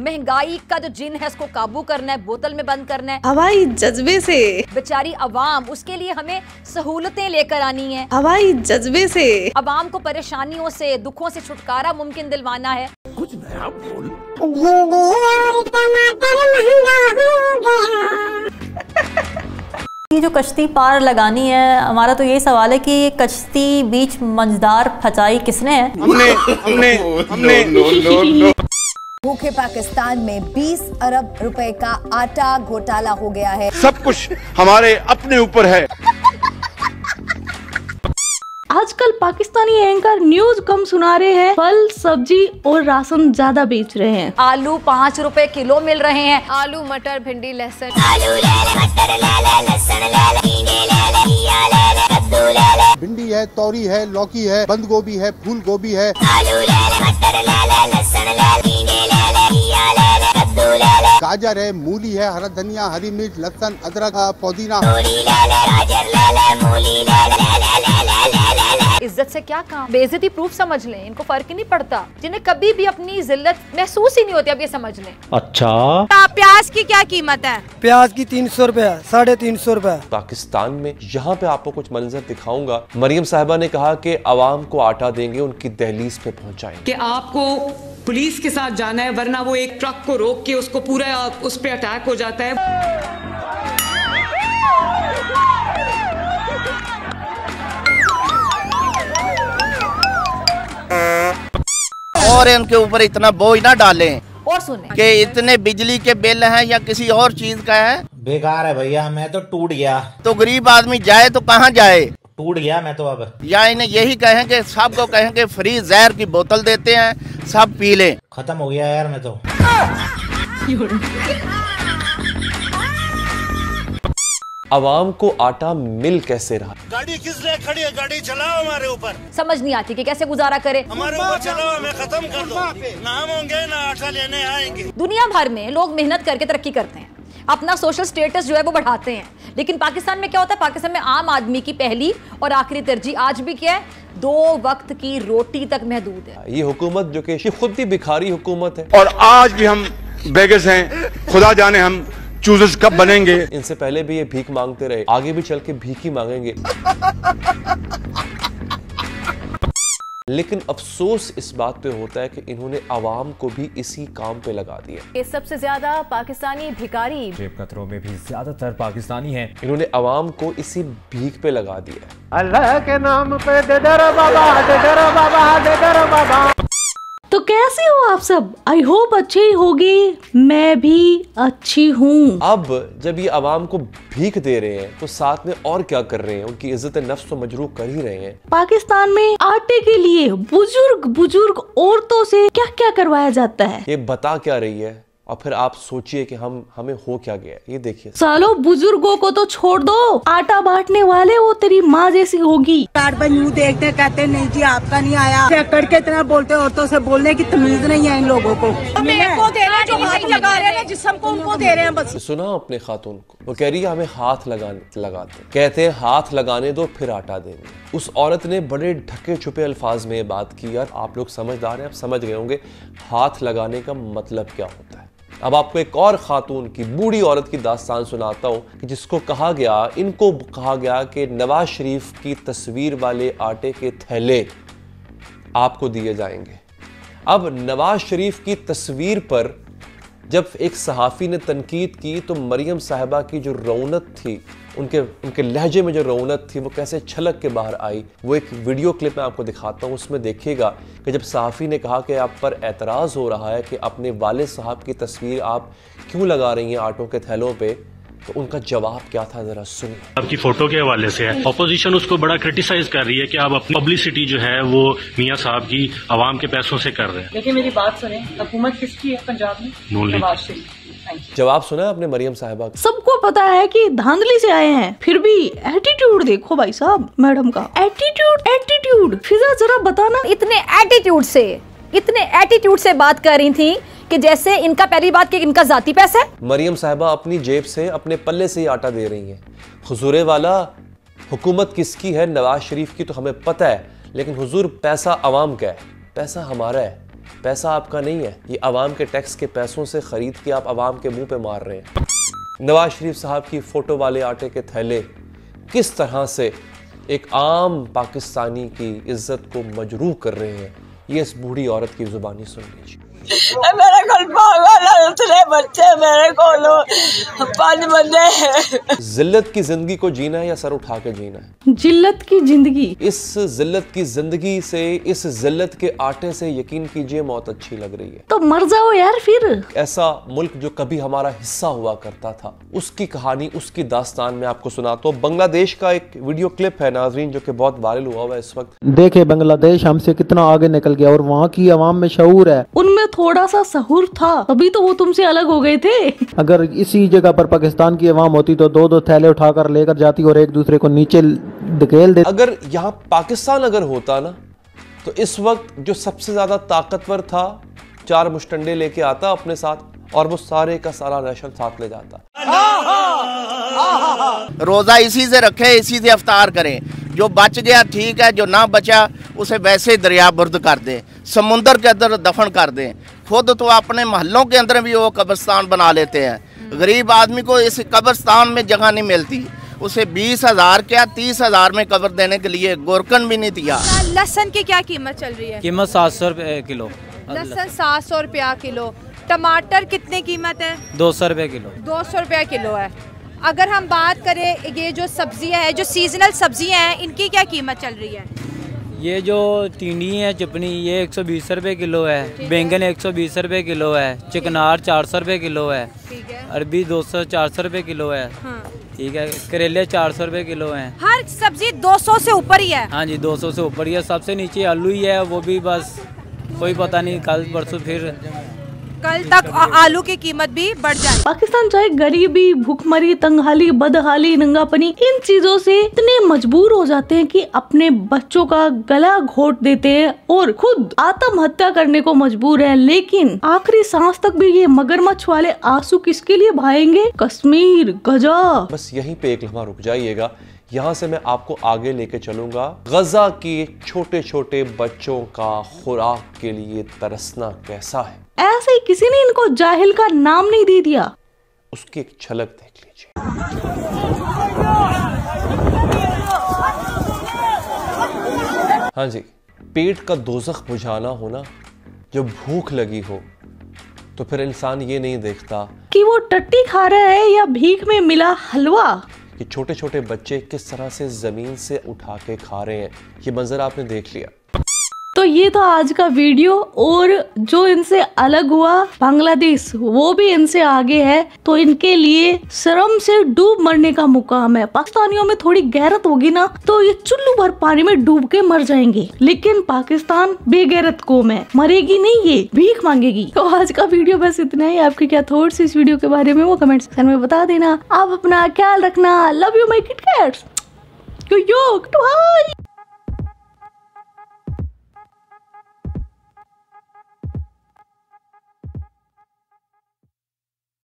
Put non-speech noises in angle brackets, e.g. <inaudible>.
महँगाई का जो जिन है उसको काबू करना है बोतल में बंद करना है। हवाई जज्बे से। बेचारी अवाम उसके लिए हमें सहूलतें लेकर आनी है। हवाई जज्बे से। अवाम को परेशानियों से दुखों से छुटकारा मुमकिन दिलवाना है। कुछ ये जो कश्ती पार लगानी है हमारा तो यही सवाल है कि ये कश्ती बीच मंझदार फचाई किसने? है हमने हमने। हमने भूखे पाकिस्तान में 20 अरब रुपए का आटा घोटाला हो गया है। सब कुछ हमारे अपने ऊपर है। आजकल पाकिस्तानी एंकर न्यूज़ कम सुना रहे हैं फल सब्ज़ी और राशन ज़्यादा बेच रहे हैं। आलू पाँच रुपए किलो मिल रहे हैं। आलू मटर भिंडी लहसुन। भिंडी है तौरी है लौकी है बंद गोभी है फूल गोभी है। गाजर है मूली है हरा धनिया हरी मिर्च लहसन अदरक पुदीना। इज़्ज़त से क्या काम? बेइज्जती प्रूफ समझ लें इनको फ़र्क ही नहीं पड़ता। जिन्हें कभी भी अपनी जिल्लत महसूस ही नहीं होती अब ये समझ लें। अच्छा। प्याज की क्या कीमत है? प्याज की तीन सौ रूपए साढ़े तीन सौ रूपए पाकिस्तान में यहाँ पे आपको कुछ मंजर दिखाऊँगा। मरियम साहबा ने कहा की आवाम को आटा देंगे उनकी दहलीज पे पहुंचाएँगे। कि आपको पुलिस के साथ जाना है वरना वो एक ट्रक को रोक के उसको पूरा उस पर अटैक हो जाता है। और उनके ऊपर इतना बोझ ना डाले और सुने। कि इतने बिजली के बिल हैं या किसी और चीज़ का है। बेकार है भैया मैं तो टूट गया। तो गरीब आदमी जाए तो कहाँ जाए? टूट गया मैं तो अब। या इन्हें यही कहें कि सबको कहें कि फ्री जहर की बोतल देते हैं सब पी लें। खत्म हो गया यार मैं तो। <laughs> आवाम को आटा मिल कैसे रहा? गाड़ी किस लिए खड़ी है? गाड़ी चलाओ हमारे ऊपर। समझ नहीं आती कि कैसे गुजारा करे। हमारे ऊपर चलाओ हमें खत्म कर दो। ना हम होंगे ना आटा लेने आएँगे। दुनिया भर में लोग मेहनत करके तरक्की करते हैं। अपना सोशल स्टेटस जो है वो बढ़ाते हैं। लेकिन पाकिस्तान में क्या होता है? पाकिस्तान में आम आदमी की पहली और आखिरी तरजीह आज भी क्या है? दो वक्त की रोटी तक महदूद है। ये हुकूमत जो कि खुद ही भिखारी हुकूमत है। और आज भी हम बेगस हैं। खुदा जाने हम चूजर्स कब बनेंगे? इनसे पहले भी ये भीख मांगते रहे आगे भी चल के भीख ही मांगेंगे। लेकिन अफसोस इस बात पे होता है कि इन्होंने आवाम को भी इसी काम पे लगा दिया। ये सबसे ज़्यादा पाकिस्तानी भिखारी। जेब कतरों में भी ज़्यादातर पाकिस्तानी हैं। इन्होंने आवाम को इसी भीख पे लगा दिया। अल्लाह के नाम पे दे दर बाबा दे दर बाबा दे तो कैसे हो आप सब? आई होप अच्छे ही होगी। मैं भी अच्छी हूँ। अब जब ये आवाम को भीख दे रहे हैं तो साथ में और क्या कर रहे हैं? उनकी इज़्ज़त नफ्स तो मजरू कर ही रहे हैं। पाकिस्तान में आटे के लिए बुज़ुर्ग बुज़ुर्ग औरतों से क्या क्या करवाया जाता है? ये बता क्या रही है? और फिर आप सोचिए कि हम हमें हो क्या गया। ये देखिए। सालो बुज़ुर्गों को तो छोड़ दो। आटा बांटने वाले वो तेरी माँ जैसी होगी। कार्ड पर यूँ देखते कहते नहीं जी आपका नहीं आया। चक्कर के इतना बोलते औरतों से बोलने की तमीज नहीं है इन लोगों को। को दे रहे हैं। जो हाथ लगा रहे हैं जिसम को उनको दे रहे हैं बस। सुना अपने खातून को। वो कह रही है हमें हाथ लगाने लगाते। कहते हैं हाथ लगाने दो फिर आटा देंगे। उस औरत ने बड़े ढके छुपे अल्फाज में ये बात की यार आप लोग समझदार हैं आप समझ गए होंगे हाथ लगाने का मतलब क्या होता है। अब आपको एक और खातून की, बूढ़ी औरत की दास्तान सुनाता हूँ कि जिसको कहा गया, इनको कहा गया कि नवाज़ शरीफ की तस्वीर वाले आटे के थैले आपको दिए जाएँगे। अब नवाज़ शरीफ की तस्वीर पर जब एक सहाफ़ी ने तनकीद की तो मरियम साहबा की जो रौनक थी, उनके उनके लहजे में जो रौनक थी, वो कैसे छलक के बाहर आई, वो एक वीडियो क्लिप मैं आपको दिखाता हूँ, उसमें देखिएगा कि जब सहाफ़ी ने कहा कि आप पर एतराज़ हो रहा है कि अपने वाले साहब की तस्वीर आप क्यों लगा रही हैं आटों के थैलों पे तो उनका जवाब क्या था जरा सुनिए आपकी फ़ोटो के हवाले से है। ऑपोजिशन उसको बड़ा क्रिटिसाइज कर रही है कि आप अपनी पब्लिसिटी जो है वो मियाँ साहब की आवाम के पैसों से कर रहे हैं। देखिए मेरी बात सुने। हुकूमत किसकी है पंजाब में? नून लीग। नवाज़ शरीफ। जवाब सुना आपने मरियम साहिबा का? सबको पता है कि धांधली से आए हैं फिर भी एटीट्यूड देखो भाई साहब मैडम का। एटीट्यूड एटीट्यूड फिजा जरा बताना। इतने एटीट्यूड से इतने एटीट्यूड से बात कर रही थी कि जैसे इनका पहली बात कि इनका जाती पैसा? है मरियम साहिबा अपनी जेब से, अपने पल्ले से ही आटा दे रही हैं। हजूरे वाला, हुकूमत किसकी है? नवाज़ शरीफ की तो हमें पता है, लेकिन हुजूर पैसा आवाम का है। पैसा हमारा है। पैसा आपका नहीं है। ये आवाम के टैक्स के पैसों से खरीद के आप आवाम के मुँह पे मार रहे हैं। नवाज़ शरीफ साहब की फ़ोटो वाले आटे के थैले, किस तरह से एक आम पाकिस्तानी की इज़्ज़त को मजरू कर रहे हैं, ये इस बूढ़ी औरत की जुबानी सुन लीजिए। मेरे को बच्चे मेरे को पाँच बंदे हैं। जिल्लत की ज़िंदगी को जीना है या सर उठा के जीना है? जिल्लत की ज़िंदगी। इस जिल्लत की ज़िंदगी से इस जिल्लत के आटे से यकीन कीजिए मौत अच्छी लग रही है। तो मर जाओ यार फिर। ऐसा मुल्क जो कभी हमारा हिस्सा हुआ करता था उसकी कहानी उसकी दास्तान में आपको सुनाता हूँ बांग्लादेश का एक वीडियो क्लिप है नाजरीन जो कि बहुत वायरल हुआ हुआ है इस वक्त। देखे बांग्लादेश हमसे कितना आगे निकल गया और वहाँ की आवाम में शऊर है। उनमें थोड़ा सा सहूर था तभी तो वो तुमसे अलग हो गए थे। अगर इसी जगह पर पाकिस्तान की आवाम होती तो दो दो थैले उठाकर लेकर जाती और एक दूसरे को नीचे धकेल दे अगर यहाँ पाकिस्तान अगर होता ना तो इस वक्त जो सबसे ज़्यादा ताकतवर था चार मुस्टंडे लेके आता अपने साथ और वो सारे का सारा राशन साथ ले जाता। रोज़ा इसी से रखे इसी से अफ्तार करें। जो बच गया ठीक है जो ना बचा उसे वैसे दरिया बुर्द कर दें। समुंदर के अंदर दफन कर दें। खुद तो अपने महलों के अंदर भी वो कब्रस्तान बना लेते हैं। गरीब आदमी को इस कब्रस्तान में जगह नहीं मिलती। उसे बीस हज़ार क्या तीस हज़ार में कब्र देने के लिए गोरकन भी नहीं दिया। लहसन की क्या कीमत चल रही है? कीमत सात सौ रुपये किलो। लहसन सात सौ रुपया किलो। टमाटर कितने कीमत है? दो सौ रुपये किलो। दो सौ रुपया किलो है। अगर हम बात करें ये जो सब्ज़ियाँ हैं जो सीजनल सब्ज़ियाँ हैं इनकी क्या कीमत चल रही है? ये जो टिंडी है चपनी ये एक सौ बीस रुपये किलो है। बैंगन एक सौ बीस रुपये किलो है। चिकनार चार सौ रुपये किलो है। अरबी दो सौ चार सौ रुपये किलो है। ठीक है। करेले चार सौ रुपये किलो हैं। हर सब्ज़ी 200 से ऊपर ही है। हाँ जी 200 से ऊपर ही है। सबसे नीचे आलू ही है वो भी बस कोई पता नहीं कल परसों फिर कल तक आलू की कीमत भी बढ़ जाए पाकिस्तान चाहे गरीबी भूखमरी तंगहाली बदहाली नंगापनी इन चीज़ों से इतने मजबूर हो जाते हैं कि अपने बच्चों का गला घोट देते हैं और खुद आत्महत्या करने को मजबूर हैं। लेकिन आखिरी सांस तक भी ये मगरमच्छ वाले आँसू किसके लिए भाएँगे कश्मीर गजा। बस यहीं पे एक लम्हा रुक जाइएगा। यहाँ से मैं आपको आगे लेके चलूँगा। गजा के छोटे छोटे बच्चों का खुराक के लिए तरसना कैसा है? ऐसे ही किसी ने इनको जाहिल का नाम नहीं दे दिया। उसकी एक झलक देख लीजिए। हाँ जी पेट का दोजख बुझाना हो ना जब भूख लगी हो तो फिर इंसान ये नहीं देखता कि वो टट्टी खा रहा है या भीख में मिला हलवा। कि छोटे छोटे बच्चे किस तरह से ज़मीन से उठा के खा रहे हैं। ये मंजर आपने देख लिया। ये था आज का वीडियो और जो इनसे अलग हुआ बांग्लादेश, वो भी इनसे आगे है। तो इनके लिए शर्म से डूब मरने का मुकाम है। पाकिस्तानियों में थोड़ी गैरत होगी ना तो ये चुल्लू भर पानी में डूब के मर जाएँगे। लेकिन पाकिस्तान बेगैरत कौम है। मरेगी नहीं ये, भीख मांगेगी। तो आज का वीडियो बस इतना ही। आपके क्या थॉट्स इस वीडियो के बारे में, वो कमेंट सेक्शन में बता देना। आप अपना ख्याल रखना। Love you my kit cats